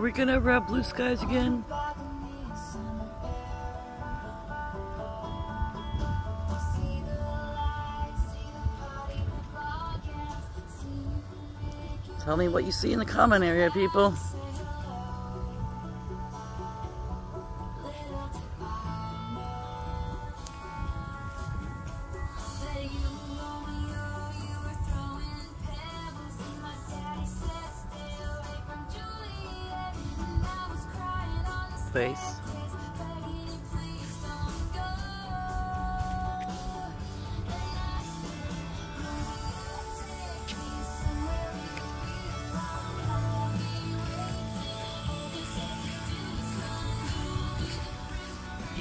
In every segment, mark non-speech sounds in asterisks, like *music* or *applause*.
Are we gonna ever have blue skies again? Tell me what you see in the comment area, people. Face.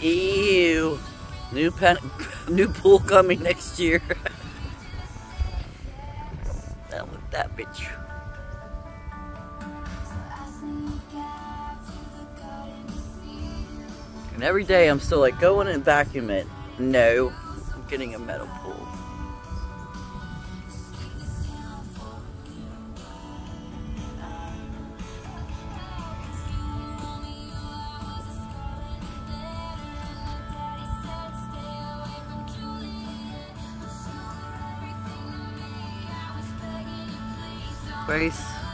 Ew. New pen, *laughs* new pool coming next year. *laughs* that with that bitch. And every day I'm still like, go in and vacuum it. No, I'm getting a metal pool. Grace.